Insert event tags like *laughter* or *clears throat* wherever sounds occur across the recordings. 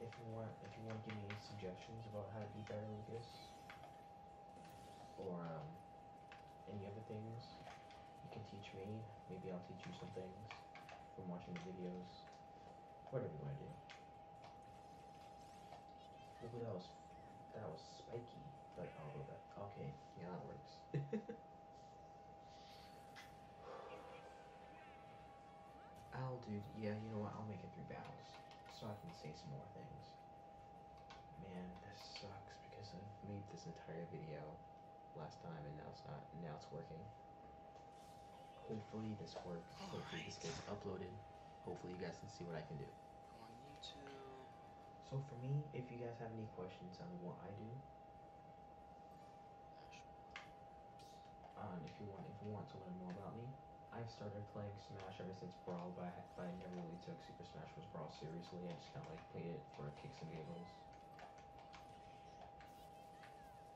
if you want, if you want to give me any suggestions about how to be better, Lucas, or um, any other things, you can teach me. Maybe I'll teach you some things from watching the videos. Whatever you want to do. Ooh, that was that was spiky, but I'll go back. Okay, yeah, that works. *laughs* I'll do. Yeah, you know what? I'll make it through battles so I can say some more things. Man, this sucks because I've made this entire video last time and now it's not. Now it's working. Hopefully this works. Hopefully this gets uploaded. Hopefully you guys can see what I can do. Go on YouTube. So for me, if you guys have any questions on what I do, um, if you want, if you want to learn more about me, I've started playing Smash ever since Brawl, but I, but I never really took Super Smash Bros. Brawl seriously. I just kind of like played it for kicks and giggles.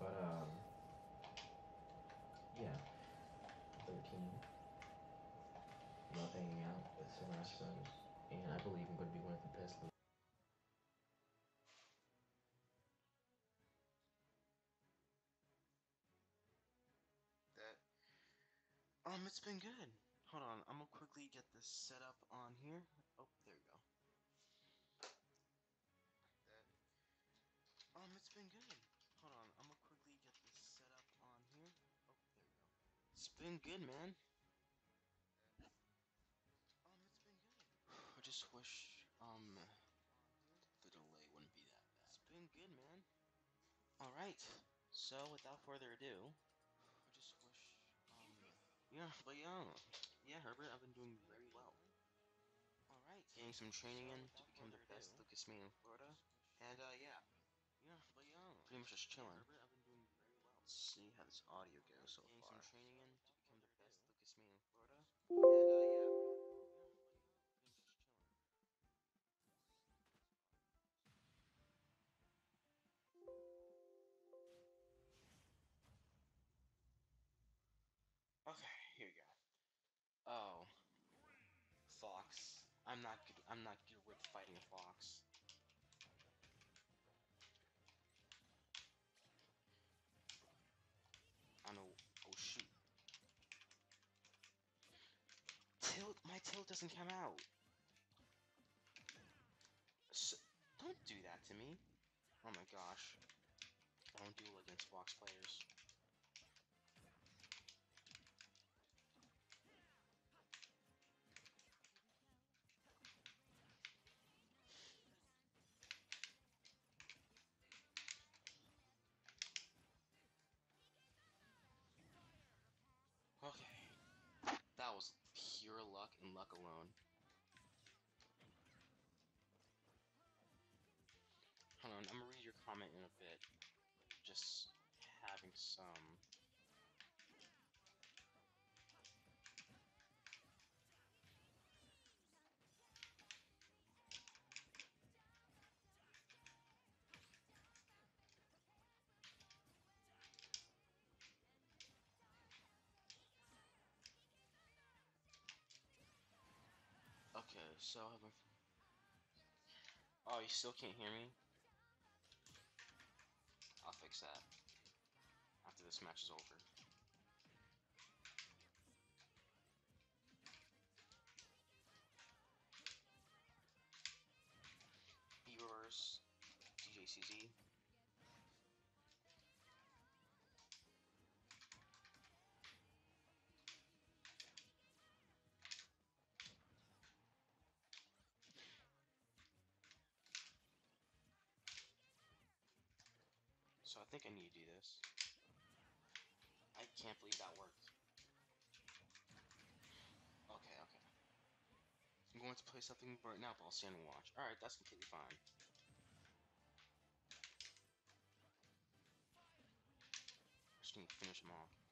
But um, yeah, thirteen. Love hanging out with Smash Bros. And I believe I'm going to be one of the best. That. Um, it's been good. Hold on, I'm gonna quickly get this set up on here. Oh, there you go. Um, it's been good. Hold on, I'm gonna quickly get this set up on here. Oh, there you go. It's been good, man. Um, it's been good. I just wish, um, the delay wouldn't be that bad. It's been good, man. Alright, so without further ado, I just wish, um, yeah, but yeah, yeah, Herbert, I've been doing very well. Alright, getting some training in to become the best Lucas man in Florida, and uh, yeah, yeah, but yeah, pretty much just chilling. Herbert, I've been doing very well. Let's see how this audio goes so getting far. some training in to become the best Lucas man in Florida, and uh, yeah, doesn't come out. So, don't do that to me. Oh my gosh. I don't duel against Fox players. Comment in a bit. Just having some. Okay, so I have my. Oh, you still can't hear me? Fix that after this match is over. Think I need to do this. I can't believe that worked. Okay, okay. I'm going to play something right now, but I'll stand and watch. Alright, that's completely fine. Just need to finish them off.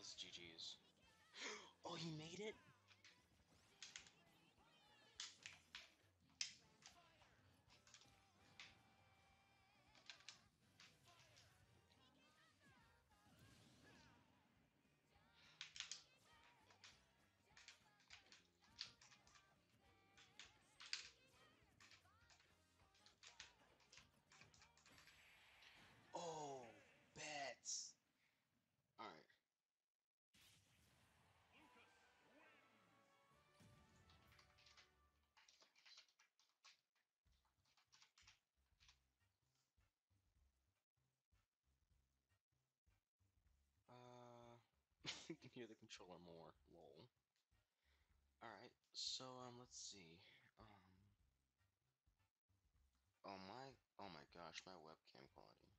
This is GG's. *gasps* oh, he made it? Hear the controller more. Lol. Alright, so um let's see. Um Oh my oh my gosh, my webcam quality.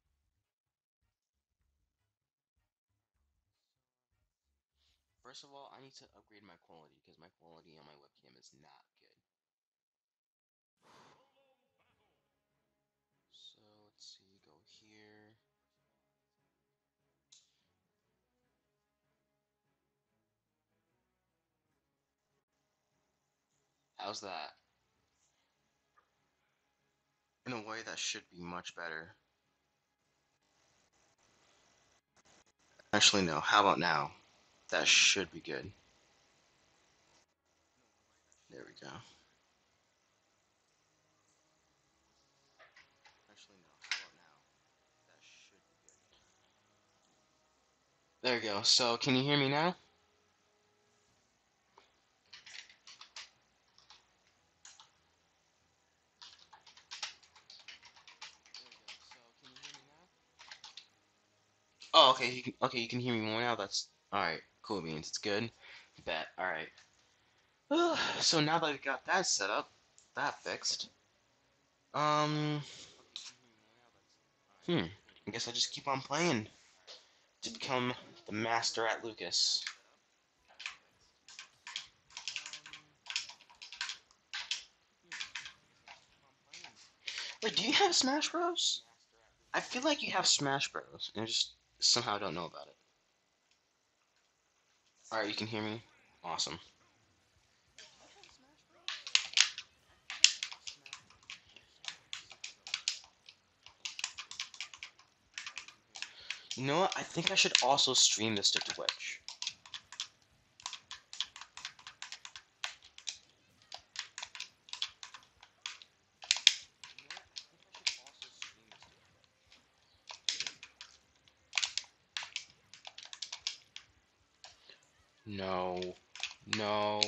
First of all, I need to upgrade my quality because my quality on my webcam is not How's that? In a way, that should be much better. Actually, no. How about now? That should be good. There we go. Actually, no. How about now? That should be good. There we go. So, can you hear me now? Okay. You can, okay, you can hear me more now. That's all right. Cool beans. It's good. Bet. All right. *sighs* so now that I've got that set up, that fixed. Um. Hmm. I guess I just keep on playing to become the master at Lucas. Wait, do you have Smash Bros? I feel like you have Smash Bros. And just somehow I don't know about it. Alright, you can hear me? Awesome. You know what? I think I should also stream this to Twitch. No. No.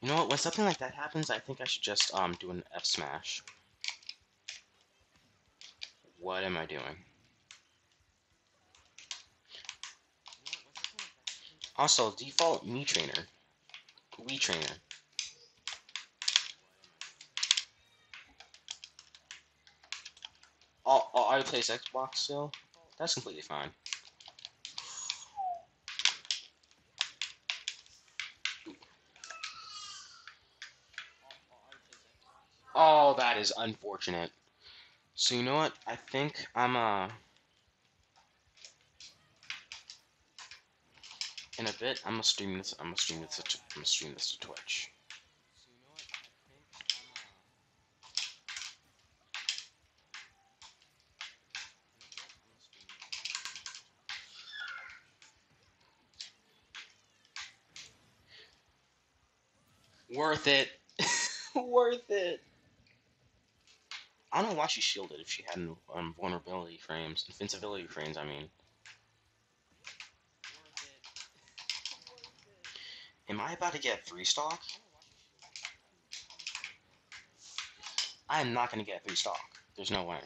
You know what? When something like that happens, I think I should just um do an F smash. What am I doing? Also, default me trainer. Wii trainer. I plays Xbox still? That's completely fine. Oh, that is unfortunate. So you know what? I think I'm uh in a bit. I'm gonna stream this. I'm gonna stream this. I'm gonna stream this to Twitch. Worth it. *laughs* Worth it. I don't know why she shielded if she had um, vulnerability frames, invincibility frames, I mean. Am I about to get three stock? I am not going to get three stock. There's no way.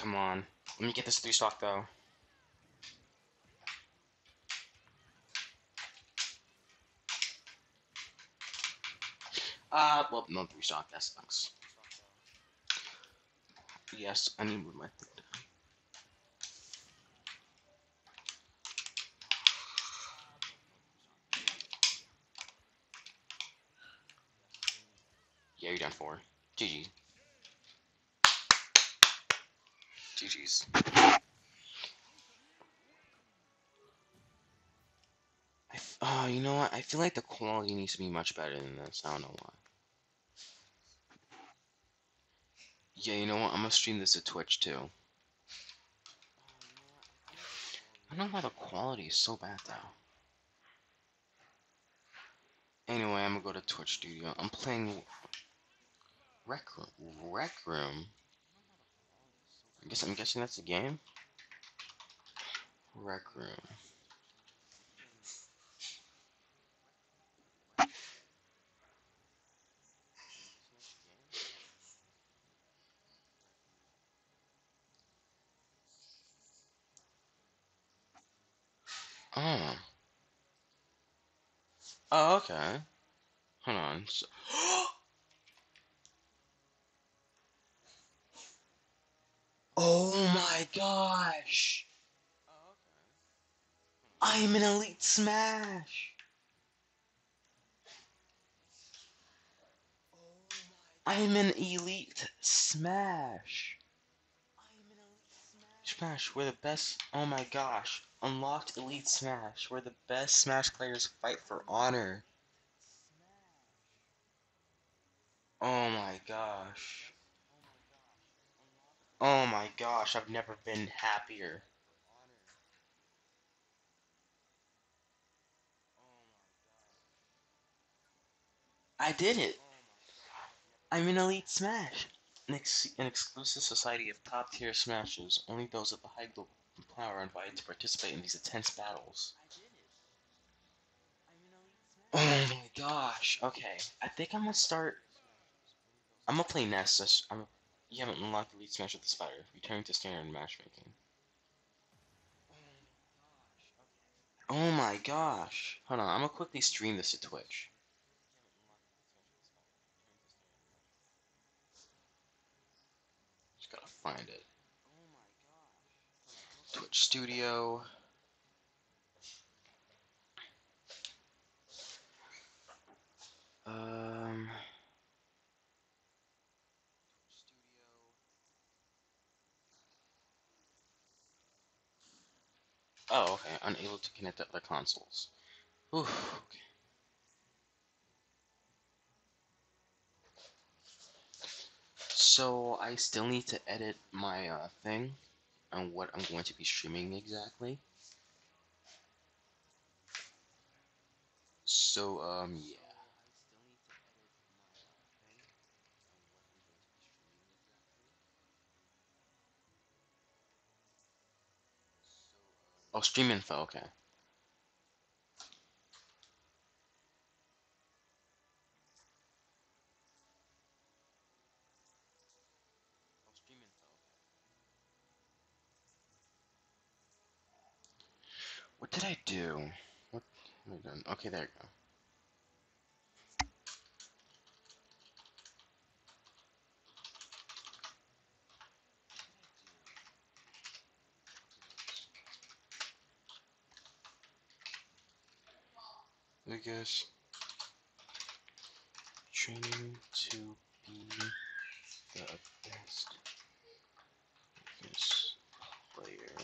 Come on. Let me get this three stock though. Uh, well, no three stock, that sucks. Yes, I need to move my thing down. Yeah, you're down four. GG. GG's. F uh, you know what? I feel like the quality needs to be much better than this. I don't know why. Yeah, you know what? I'm gonna stream this to Twitch too. I don't know why the quality is so bad though. Anyway, I'm gonna go to Twitch Studio. I'm playing Rec. Rec Room. I guess I'm guessing that's a game. Rec Room. Oh. Oh, okay. Hold on. So oh my gosh! I'm an Elite Smash! I'm an Elite Smash! Smash, we're the best. Oh my gosh. Unlocked Elite Smash. We're the best Smash players fight for honor. Oh my gosh. Oh my gosh, I've never been happier. I did it! I'm in Elite Smash! An, ex an exclusive society of top tier smashes. Only those of the high global power are invited to participate in these intense battles. Oh my gosh. Okay. I think I'm gonna start. I'm gonna play Nessus. I'm. You haven't unlocked the Elite Smash with the spider. Returning to standard matchmaking. Oh my gosh. Hold on. I'm gonna quickly stream this to Twitch. Just gotta find it. Twitch Studio. Um. Oh, okay. Unable to connect to other consoles. Oof, okay. So I still need to edit my uh, thing on what I'm going to be streaming exactly. So um yeah. Oh, stream info, okay. What did I do? What have I done? Okay, there you go. I guess training to be the best player.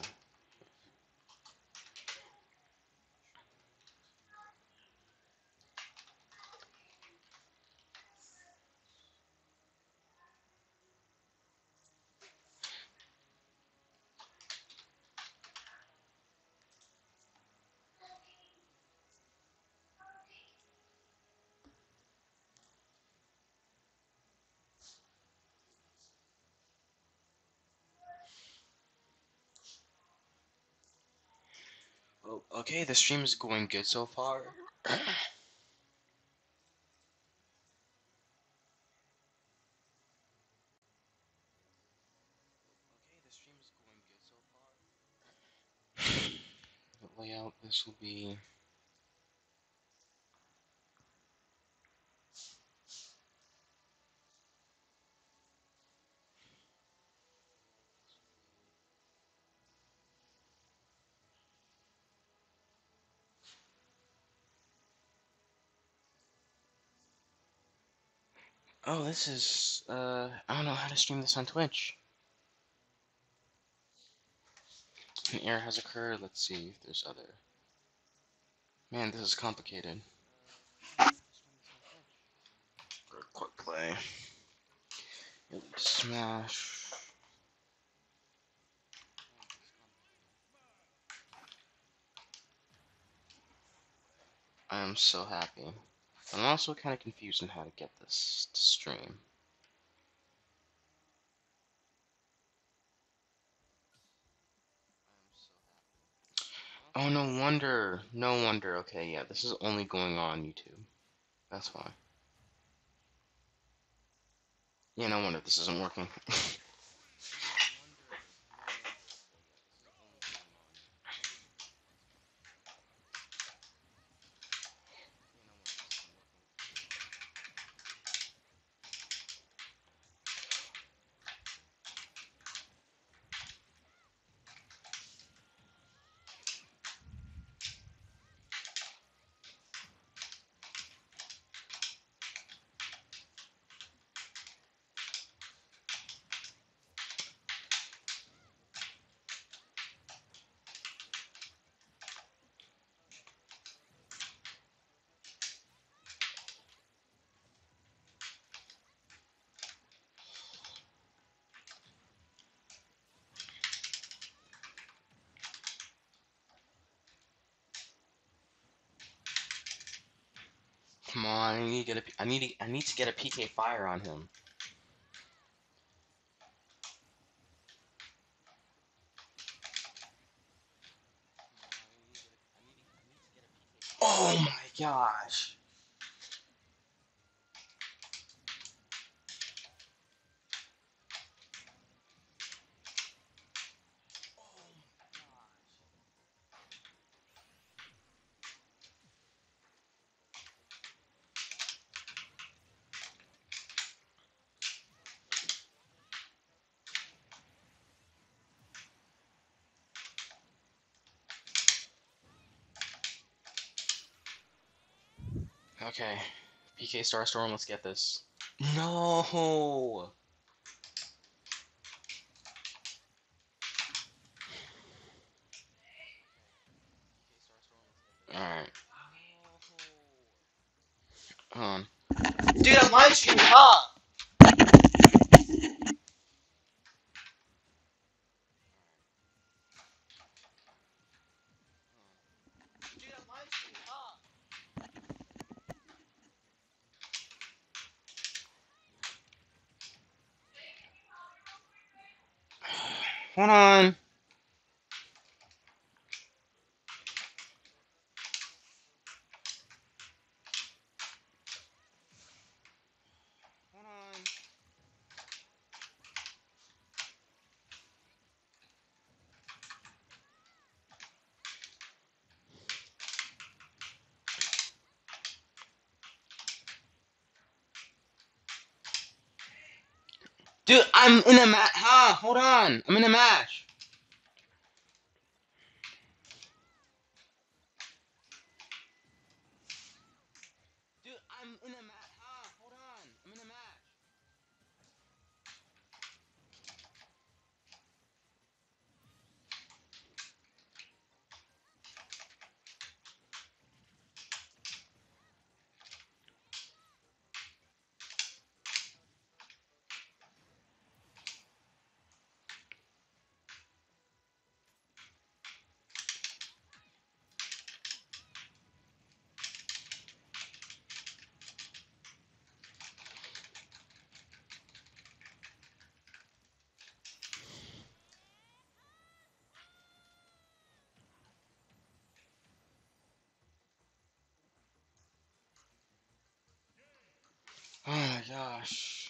Well, *clears throat* okay, the stream is going good so far. the layout, this will be... Oh, this is, uh, I don't know how to stream this on Twitch. An error has occurred. Let's see if there's other. Man, this is complicated. Quick play. Smash. I am so happy. I'm also kind of confused on how to get this to stream. Oh, no wonder. No wonder. Okay, yeah, this is only going on YouTube. That's why. Yeah, no wonder this isn't working. *laughs* Come on, I need to get a. I need to. I need to get a PK fire on him. Oh my gosh. Okay. PK Starstorm, let's get this. No! Alright. Hold on. Dude, I'm live streaming, huh? Dude, I'm live streaming, huh? Hold on. I'm in a match. Hold on. I'm in a match. Oh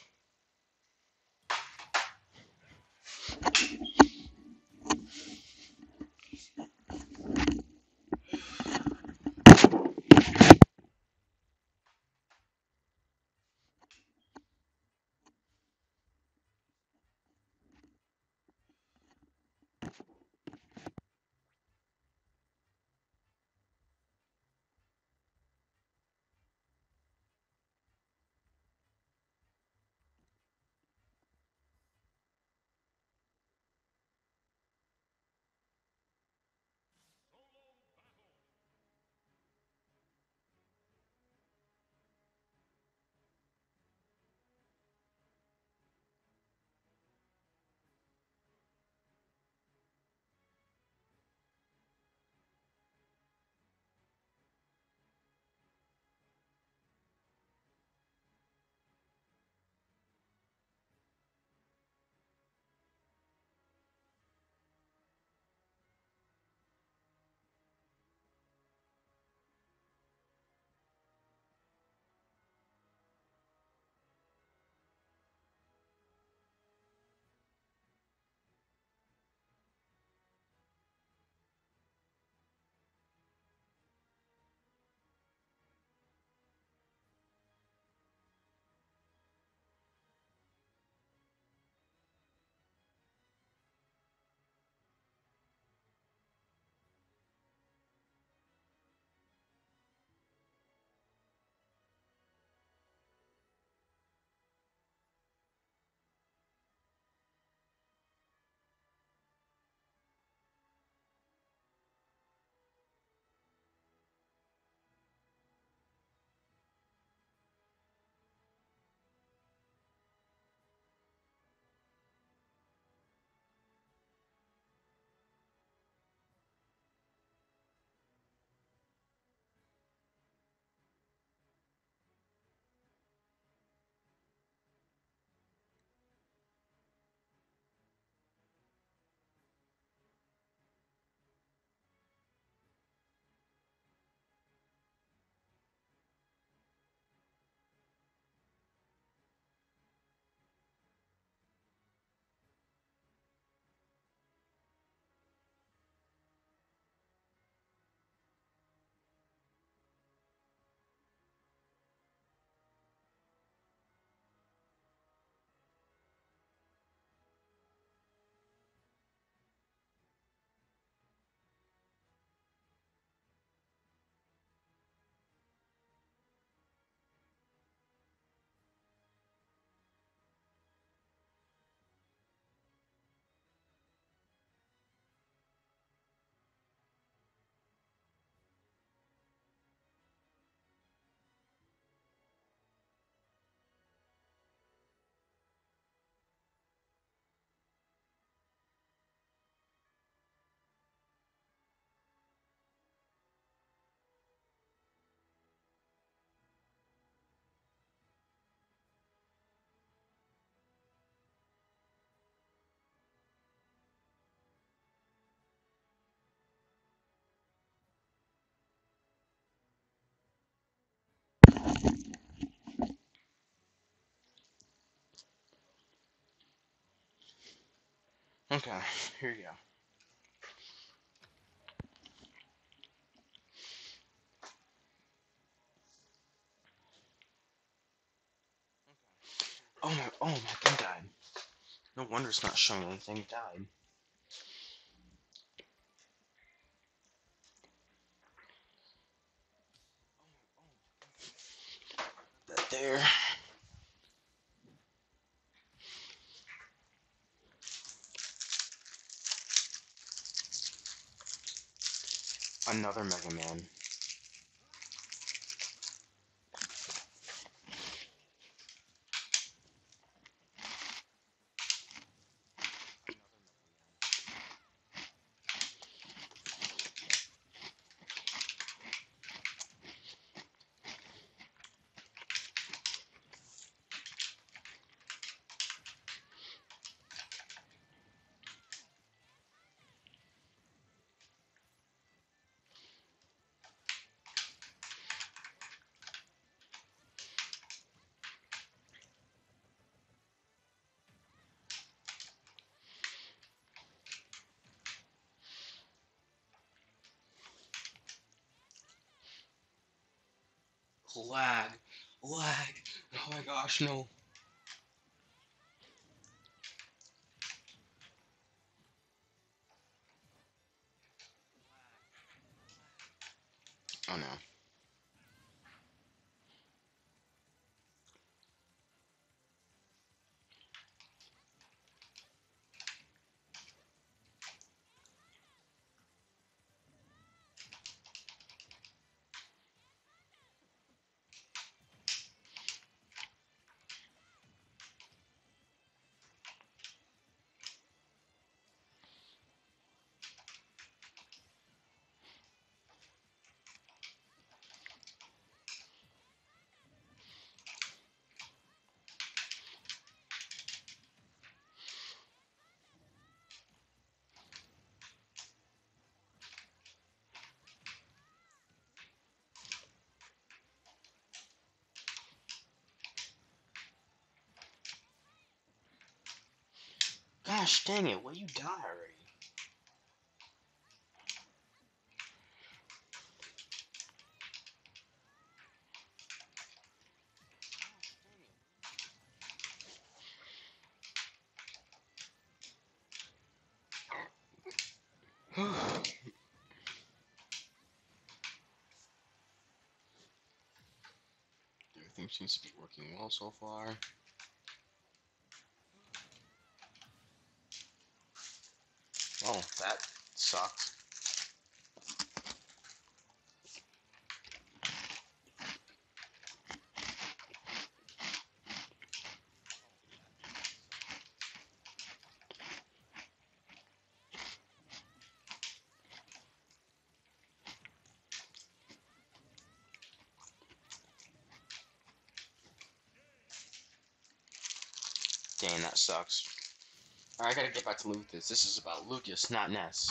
Okay, here you go. Oh my, oh my thing died. No wonder it's not showing anything died. That there. Another Mega Man. Lag. Lag. Oh my gosh, no. Gosh dang it, will you die already? *sighs* Everything seems to be working well so far. Oh, that sucks. Dang, that sucks. Alright, I gotta get back to Lucas. This is about Lucas, not Ness.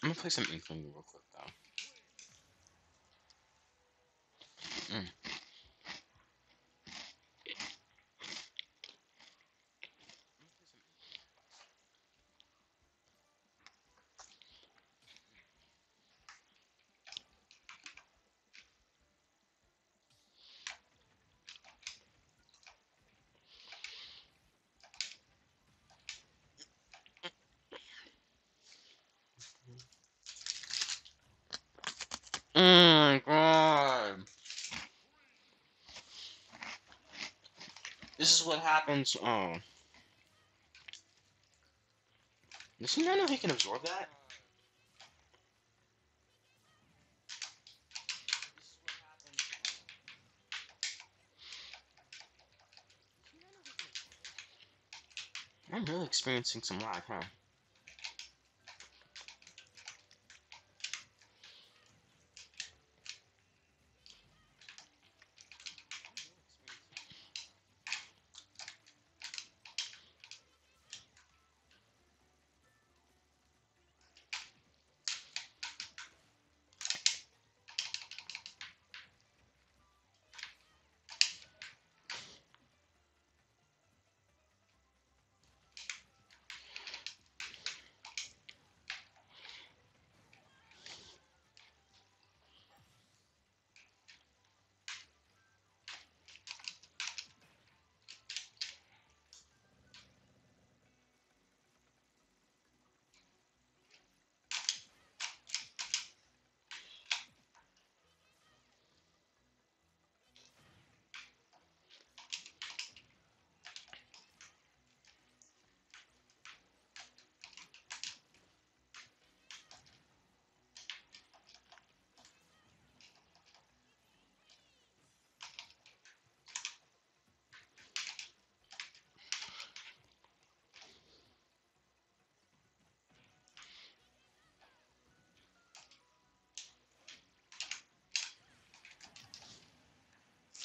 I'm gonna play some Inkling real quick though. Mm. Oh my god. This is what happens. Oh. Does he not know he can absorb that? I'm really experiencing some lag, huh?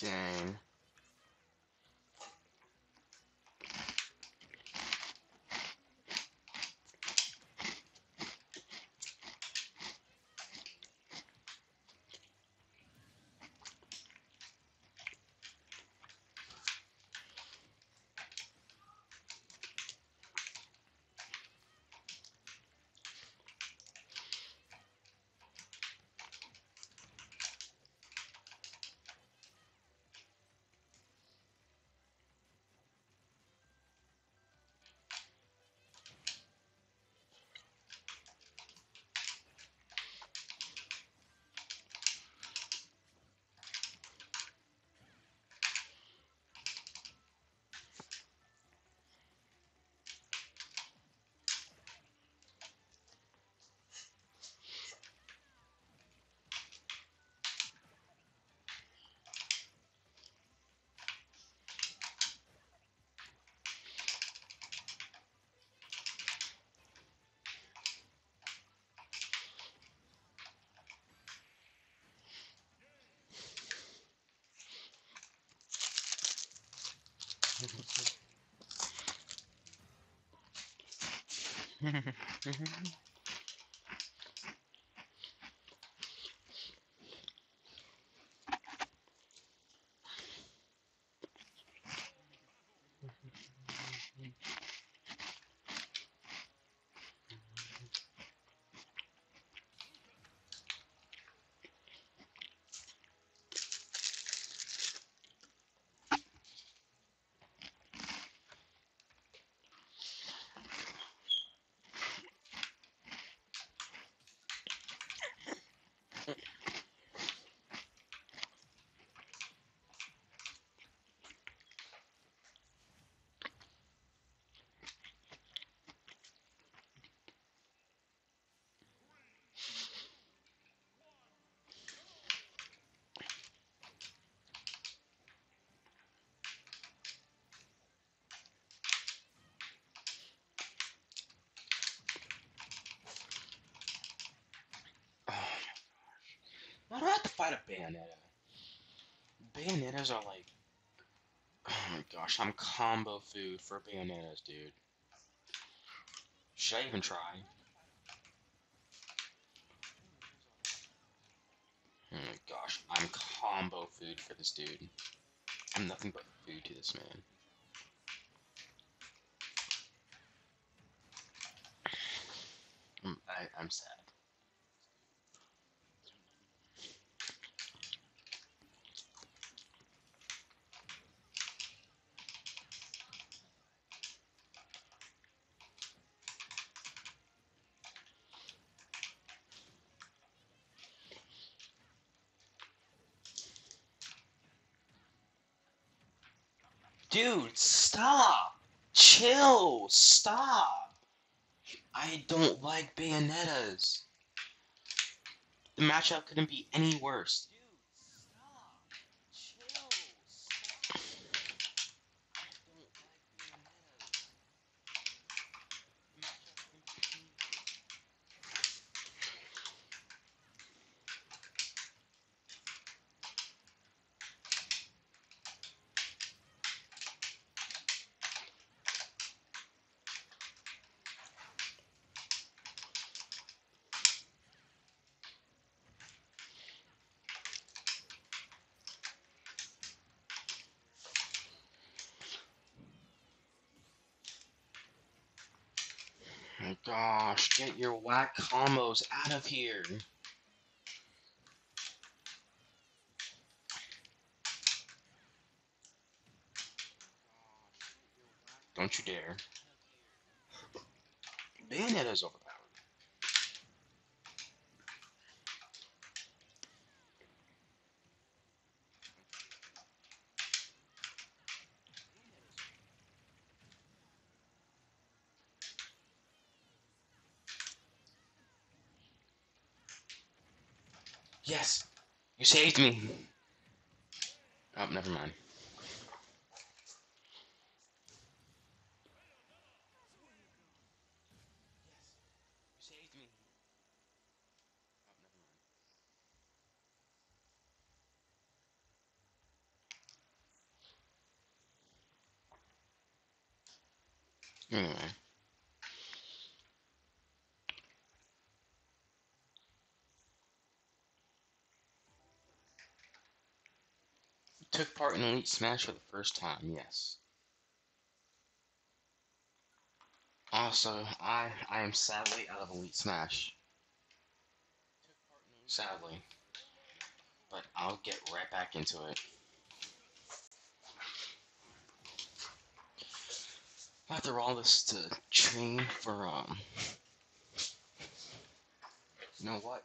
Dang. Bayonetta? *laughs* Mm-hmm. Bayonettas are like... Oh my gosh, I'm combo food for Bayonettas, dude. Should I even try? Oh my gosh, I'm combo food for this dude. I'm nothing but food to this man. I'm, I, I'm sad. Dude, stop! Chill! Stop! I don't like Bayonettas. The matchup couldn't be any worse. Dude, stop! Chill! Stop! I don't like Bayonettas. The matchup couldn't be any worse. my gosh, get your whack combos out of here. Don't you dare. Bayonetta's overpowered. Yes! You saved me! Oh, never mind. You saved me. Oh, never mind. Anyway. Part in Elite Smash for the first time, yes. Also, I I am sadly out of Elite Smash. Sadly. But I'll get right back into it. After all this to train for um you know what?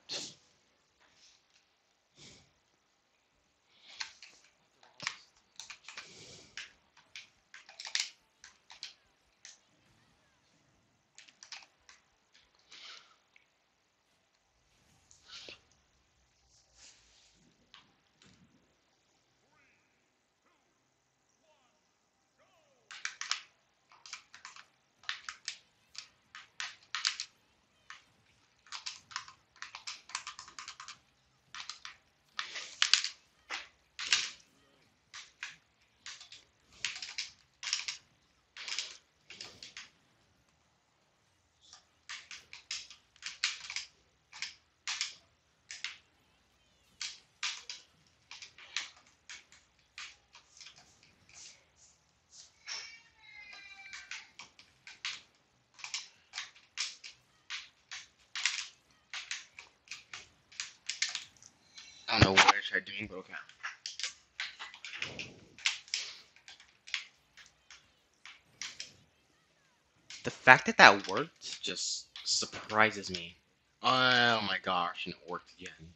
I don't tried doing, okay. The fact that that worked just surprises me. Oh my gosh, and it worked again.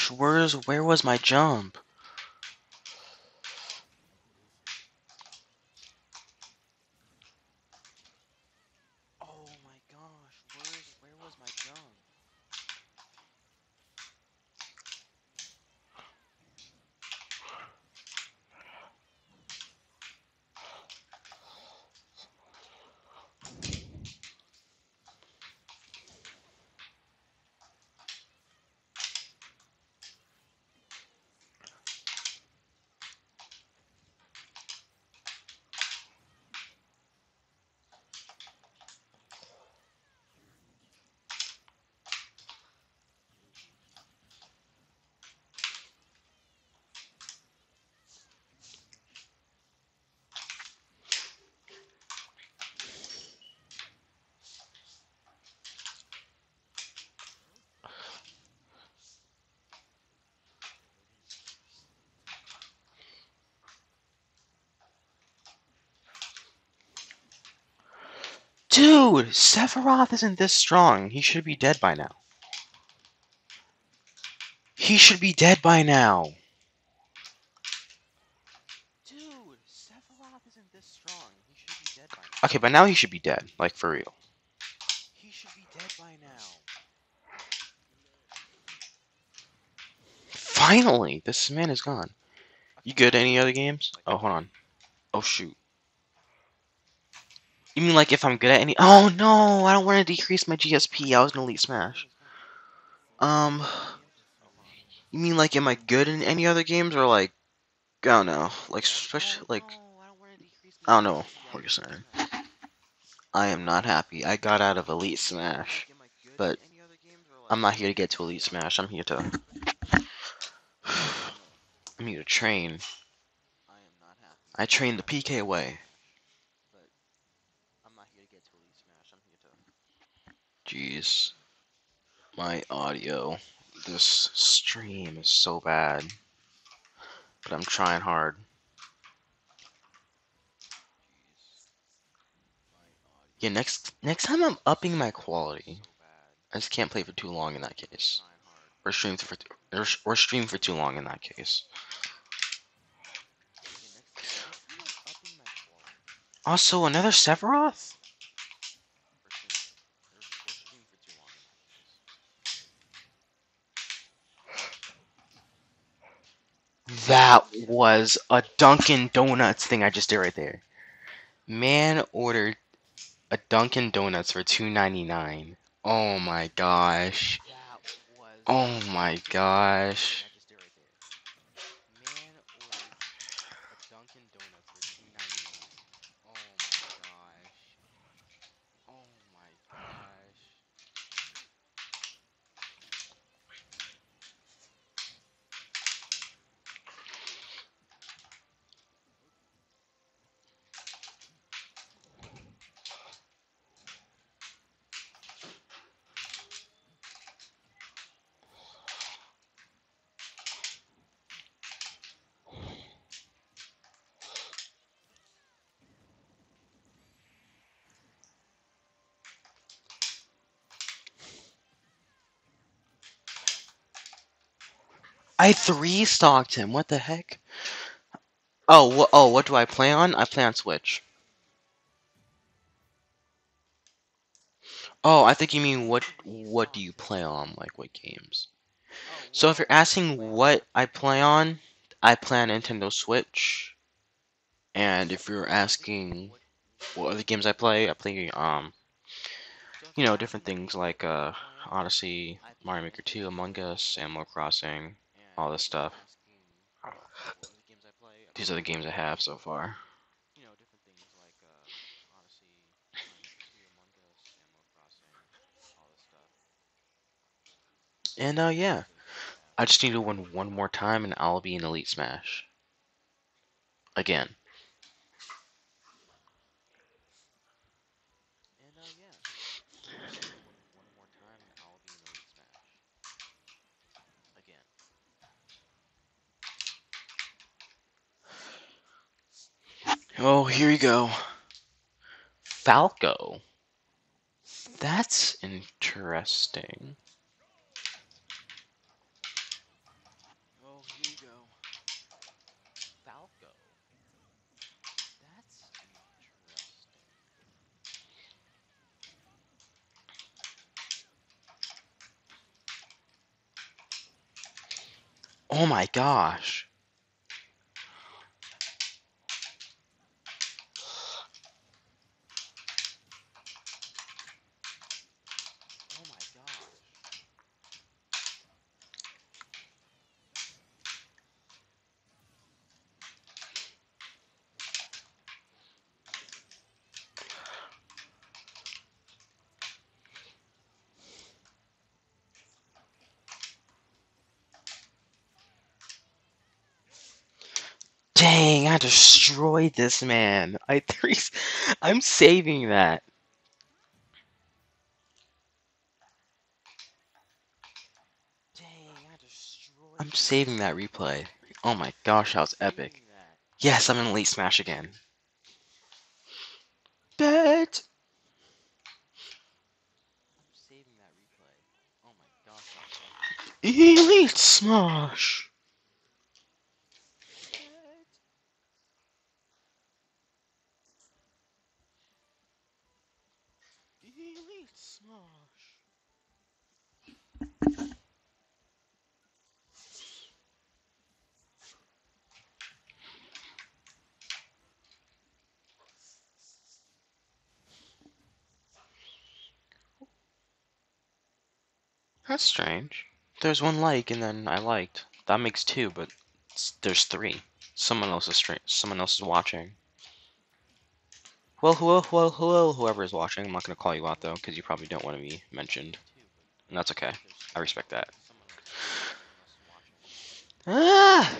Gosh, where's where was my jump? Oh my gosh, where's where was my jump? Dude, Sephiroth isn't this strong. He should be dead by now. He should be dead by now. Dude, Sephiroth isn't this strong. He should be dead by now. Okay, but now he should be dead. Like, for real. He should be dead by now. Finally! This man is gone. You good any other games? Oh, hold on. Oh, shoot. You mean like if I'm good at any- Oh no! I don't want to decrease my GSP. I was in Elite Smash. Um... You mean like am I good in any other games or like... I don't know. Like, especially, like... I don't know what you're saying. I am not happy. I got out of Elite Smash. But I'm not here to get to Elite Smash. I'm here to... *laughs* *sighs* I'm here to train. I train the PK way. Jeez. My audio. this stream is so bad. But I'm trying hard. Yeah, next next time I'm upping my quality. I just can't play for too long in that case. Or stream for or, or stream for too long in that case. Also, another Sephiroth? That was a Dunkin' Donuts thing I just did right there. Man ordered a Dunkin' Donuts for two ninety nine. Oh my gosh. Oh my gosh. I three stocked him. What the heck? Oh, oh, what do I play on? I play on Switch. Oh, I think you mean what? What do you play on? Like what games? So if you're asking what I play on, I play on Nintendo Switch. And if you're asking what other games I play, I play um, you know, different things like uh, Odyssey, Mario Maker 2, Among Us, Animal Crossing all this stuff. These are the games I have so far. And uh, yeah, I just need to win one more time and I'll be in Elite Smash. Again. Oh, here you go. Falco. That's interesting. Oh, here you go. Falco. That's interesting. Oh my gosh. Dang, I destroyed this man. I *laughs* three. I'm saving that. I'm saving that replay. Oh my gosh, that was epic. Yes, I'm in Elite Smash again. Bet. Elite Smash. That's strange. There's one like, and then I liked. That makes two, but there's three. Someone else is straight. Someone else is watching. Well, hello, hello, hello, whoever is watching. I'm not gonna call you out though, because you probably don't want to be mentioned, and that's okay. I respect that. Ah!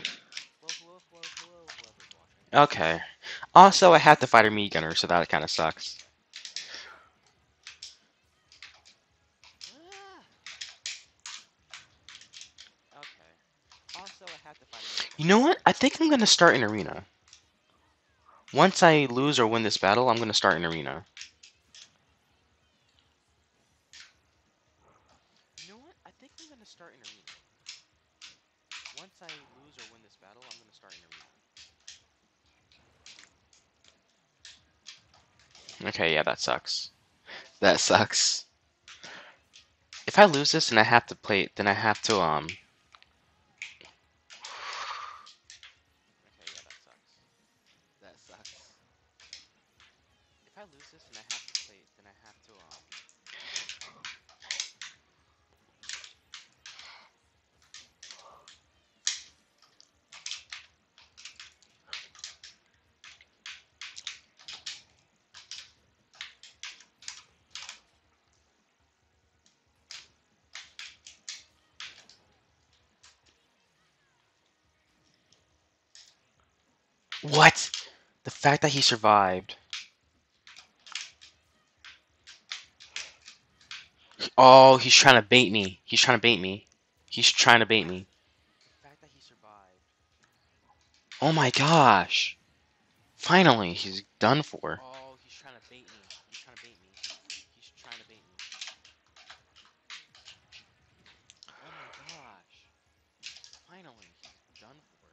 Okay. Also, I have to fight a Mii Gunner, so that kind of sucks. Also, I have to find a new You know what? I think I'm gonna start in arena. Once I lose or win this battle, I'm gonna start in arena. You know what? I think I'm gonna start in arena. Once I lose or win this battle, I'm gonna start in arena. Okay, yeah, that sucks. That sucks. If I lose this and I have to play, it, then I have to um. Okay, yeah, that sucks. That sucks. If I lose this and I have to play, then I have to um. What? The fact that he survived. Oh, he's trying to bait me. He's trying to bait me. He's trying to bait me. The fact that he survived. Oh my gosh. Finally, he's done for. Oh, he's trying to bait me. He's trying to bait me. He's trying to bait me. Oh my gosh. Finally, he's done for.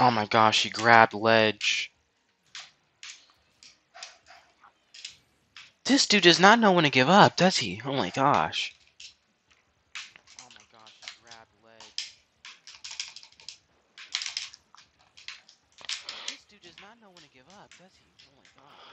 Oh my gosh, he grabbed ledge. This dude does not know when to give up, does he? Oh my gosh. Oh my gosh, he grabbed ledge. This dude does not know when to give up, does he? Oh my gosh.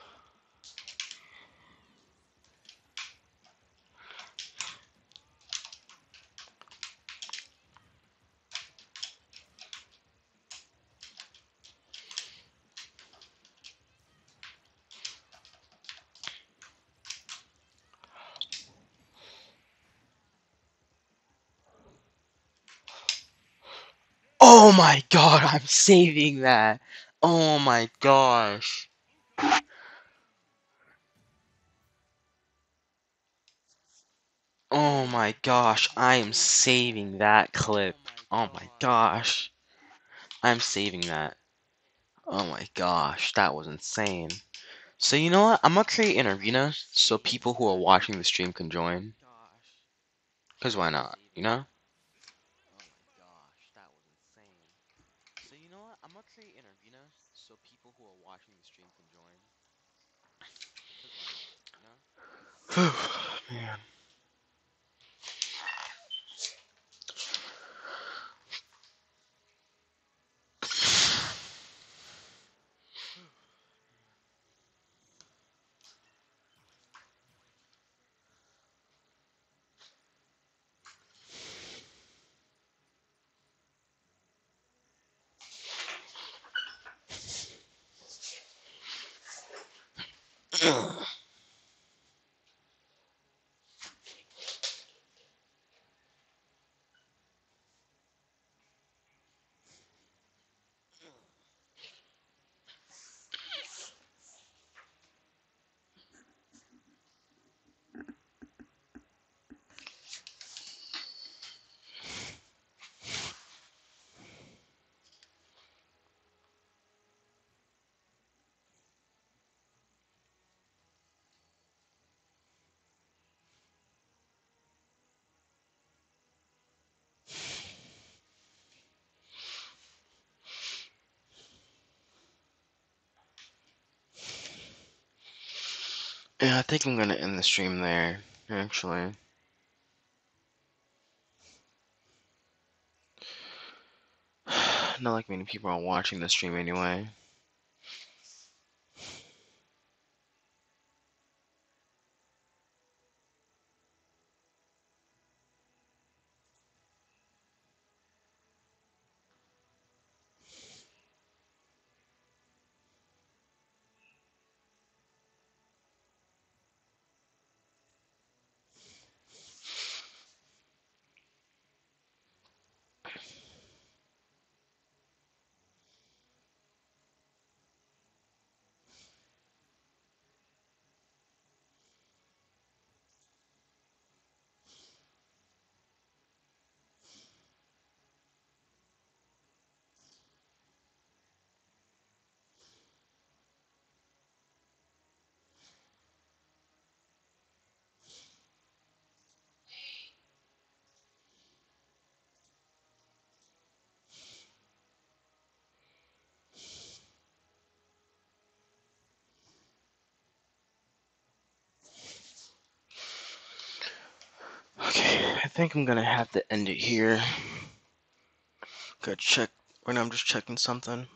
Oh my god, I'm saving that. Oh my gosh. Oh my gosh, I am saving that clip. Oh my gosh. I'm saving that. Oh my gosh, that was insane. So you know what? I'm gonna create an arena so people who are watching the stream can join. Cause why not? You know? Whew, man. Ugh. *clears throat* Yeah, I think I'm gonna end the stream there, actually. *sighs* Not like many people are watching the stream anyway. Okay, I think I'm gonna have to end it here. Go check. Right now, I'm just checking something.